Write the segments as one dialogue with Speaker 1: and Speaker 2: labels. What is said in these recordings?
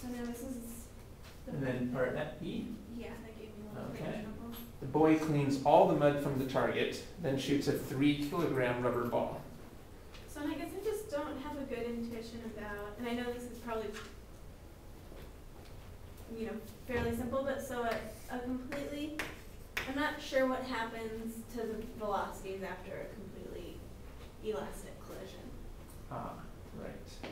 Speaker 1: So now this is the.
Speaker 2: And then part E,
Speaker 1: Yeah, that gave me a little bit of
Speaker 2: Okay.
Speaker 1: trouble.
Speaker 2: the boy cleans all the mud from the target, then shoots a three kilogram rubber ball.
Speaker 1: So and I guess I just don't have a good intuition about, and I know this is probably, you know, fairly simple, but so a, a completely, I'm not sure what happens to the velocities after a completely elastic collision.
Speaker 2: Ah, right.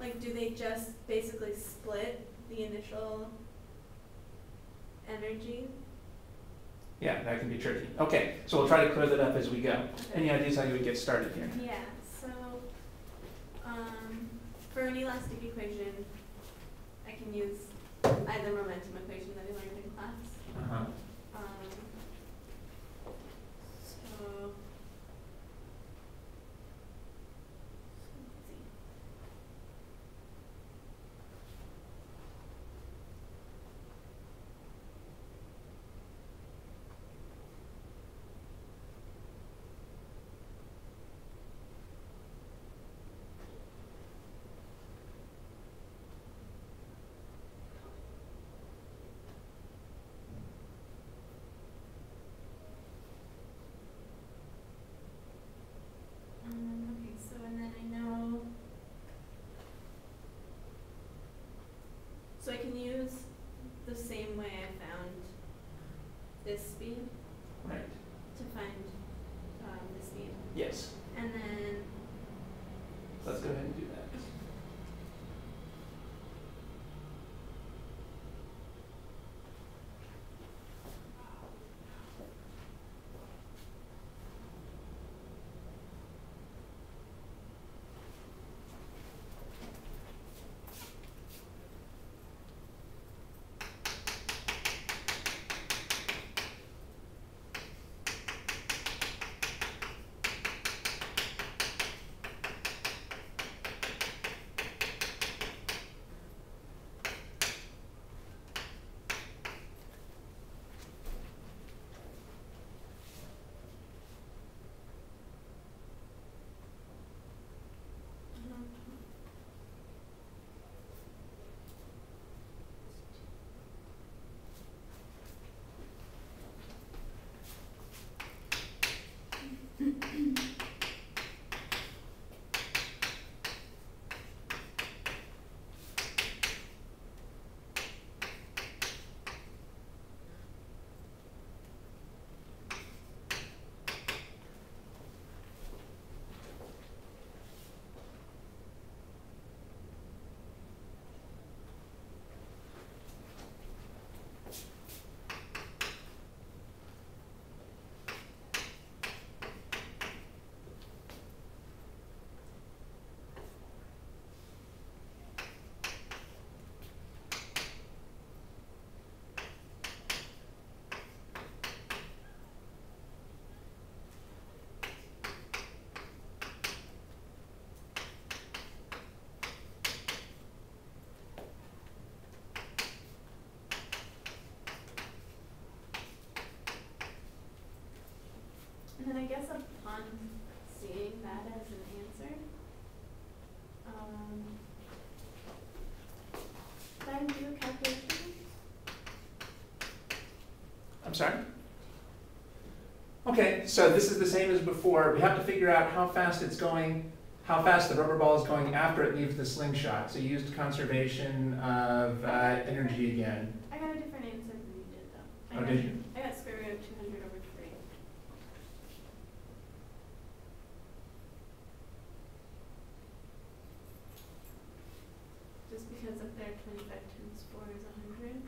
Speaker 1: Like, do they just basically split the initial energy?
Speaker 2: Yeah, that can be tricky. Okay, so we'll try to clear that up as we go. Any ideas how you would get started here?
Speaker 1: Yeah, so, um, for an elastic equation, I can use either momentum equation that we learned in class.
Speaker 2: Uh-huh.
Speaker 1: Um, so. Let's see. Um, okay, so and then I know. So I can use the same way I found this speed
Speaker 2: Right.
Speaker 1: to find, um, the speed.
Speaker 2: Yes.
Speaker 1: And then,
Speaker 2: Let's go ahead and do that. Sorry? Okay, so this is the same as before. We have to figure out how fast it's going, how fast the rubber ball is going after it leaves the slingshot. So you used conservation of uh, energy again.
Speaker 1: I got a different answer than you did though. I
Speaker 2: Oh, did you?
Speaker 1: I got square root of two hundred over three. Just because up there twenty-five times four is a hundred.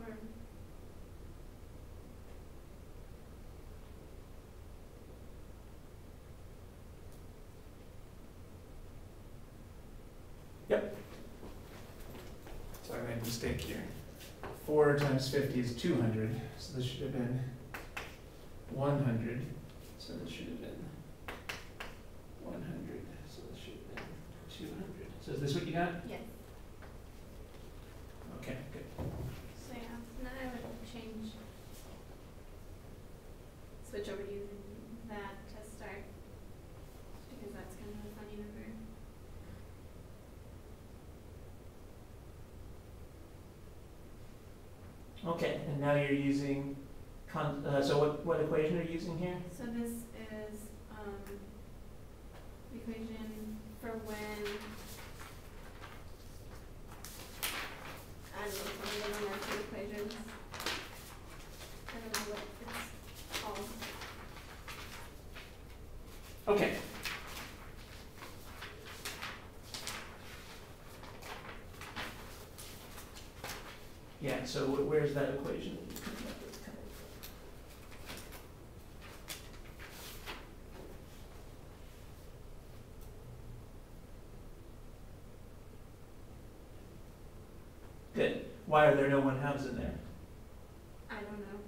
Speaker 1: Or.
Speaker 2: So I made a mistake here. Four times fifty is two hundred, so this should have been one hundred. So this should have been one hundred, so this should have been two hundred. So is this what you got?
Speaker 1: Yes.
Speaker 2: Okay, good.
Speaker 1: So yeah, now I would change
Speaker 2: Okay, and now you're using, con, uh, so what, what equation are you using here?
Speaker 1: So this is, um, equation for when. I don't know, some of are equations. I don't know what it's called.
Speaker 2: Okay. Yeah, so where's that equation? that you came up? Good. Why are there no one halves in there?
Speaker 1: I don't know.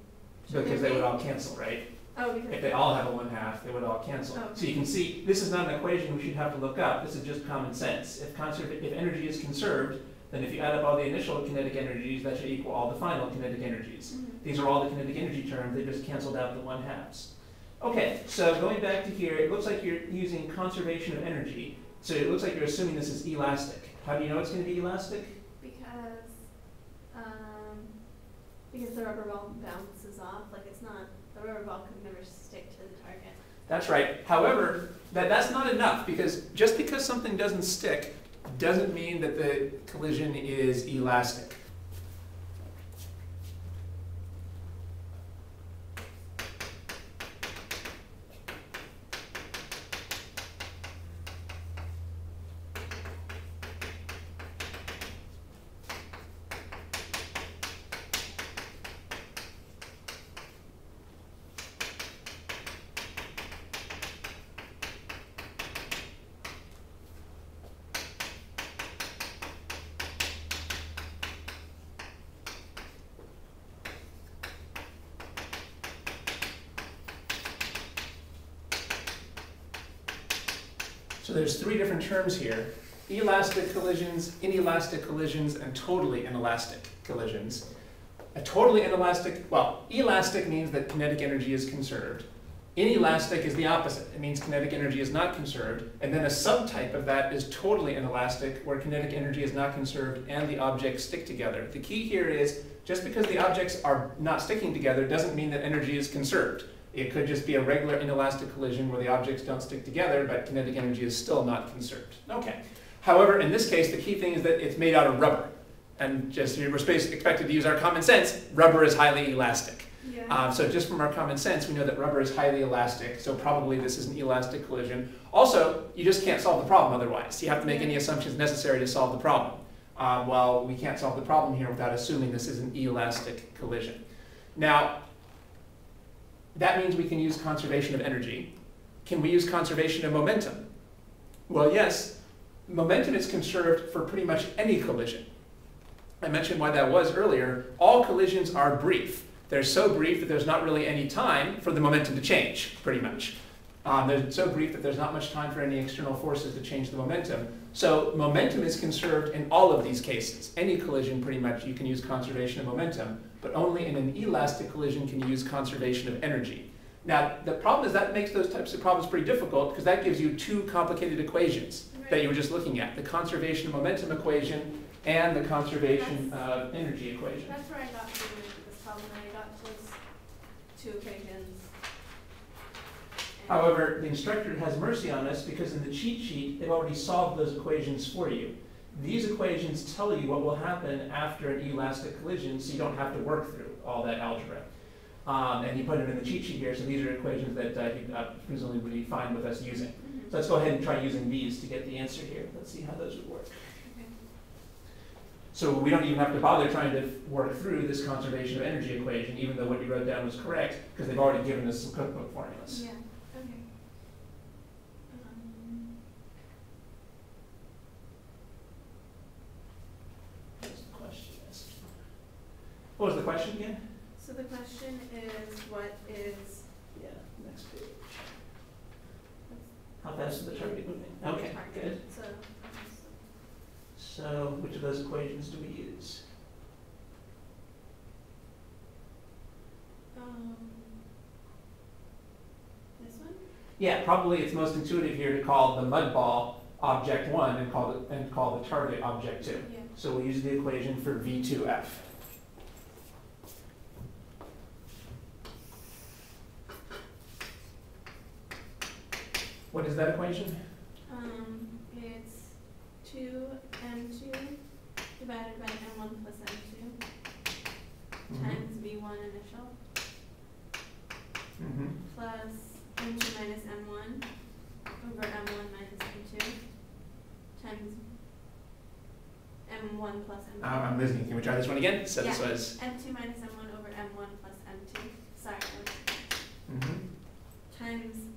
Speaker 1: Should
Speaker 2: Because they would all cancel, right?
Speaker 1: Oh, because.
Speaker 2: If they all have a one half, they would all cancel.
Speaker 1: Oh.
Speaker 2: So you can see, this is not an equation we should have to look up, this is just common sense. If if energy is conserved, then if you add up all the initial kinetic energies, that should equal all the final kinetic energies.
Speaker 1: Mhm.
Speaker 2: These are all the kinetic energy terms, they just canceled out the one halves. Okay, so going back to here, it looks like you're using conservation of energy. So it looks like you're assuming this is elastic. How do you know it's gonna be elastic?
Speaker 1: Because, um, because the rubber ball bounces off, like it's not, the rubber ball could never stick to the target.
Speaker 2: That's right. However, that, that's not enough because just because something doesn't stick doesn't mean that the collision is elastic. So there's three different terms here. Elastic collisions, inelastic collisions, and totally inelastic collisions. A totally inelastic, well, elastic means that kinetic energy is conserved. Inelastic is the opposite. It means kinetic energy is not conserved. And then a subtype of that is totally inelastic, where kinetic energy is not conserved and the objects stick together. The key here is just because the objects are not sticking together doesn't mean that energy is conserved. It could just be a regular inelastic collision where the objects don't stick together, but kinetic energy is still not conserved. Okay. However, in this case, the key thing is that it's made out of rubber. And just we're expected to use our common sense, rubber is highly elastic.
Speaker 1: Yeah.
Speaker 2: Um, so just from our common sense, we know that rubber is highly elastic, so probably this is an elastic collision. Also, you just can't solve the problem otherwise. You have to make any assumptions necessary to solve the problem. Uh, well, we can't solve the problem here without assuming this is an elastic collision. Now, that means we can use conservation of energy. Can we use conservation of momentum? Well, yes. Momentum is conserved for pretty much any collision. I mentioned why that was earlier. All collisions are brief. They're so brief that there's not really any time for the momentum to change, pretty much. Um, they're so brief that there's not much time for any external forces to change the momentum. So momentum is conserved in all of these cases. Any collision, pretty much, you can use conservation of momentum, but only in an elastic collision can you use conservation of energy. Now, the problem is that makes those types of problems pretty difficult because that gives you two complicated equations that you were just looking at, the conservation of momentum equation and the conservation of energy equation.
Speaker 1: That's where I got to this problem, I got those two equations.
Speaker 2: However, the instructor has mercy on us because in the cheat sheet, they've already solved those equations for you. These equations tell you what will happen after an elastic collision, so you don't have to work through all that algebra. Um, and he put it in the cheat sheet here, so these are equations that uh, he uh, presumably would be fine with us using. So let's go ahead and try using these to get the answer here. Let's see how those would work. So we don't even have to bother trying to work through this conservation of energy equation, even though what you wrote down was correct, because they've already given us some cookbook formulas.
Speaker 1: Yeah, okay. Um,
Speaker 2: What's the question is? What was the question again?
Speaker 1: So the question is, what is,
Speaker 2: Yeah, next page. How fast is the target moving? Okay,
Speaker 1: target?
Speaker 2: good.
Speaker 1: So, so-
Speaker 2: which of those equations do we use?
Speaker 1: um, this one?
Speaker 2: Yeah, probably it's most intuitive here to call the mud ball object one and call it, and call the target object two.
Speaker 1: Yeah.
Speaker 2: So we'll use the equation for V2F. What is that equation?
Speaker 1: Um, it's 2m2 divided by m1 plus m2 mm
Speaker 2: -hmm.
Speaker 1: times v1 initial
Speaker 2: mm
Speaker 1: -hmm. plus m2 minus m1 over m1 minus m2 times m1 plus m2.
Speaker 2: Uh, ah, I'm losing. Can we try this one again? So
Speaker 1: yeah.
Speaker 2: this
Speaker 1: was m2 minus m1 over m1 plus m2. Sorry. Mm -hmm. Times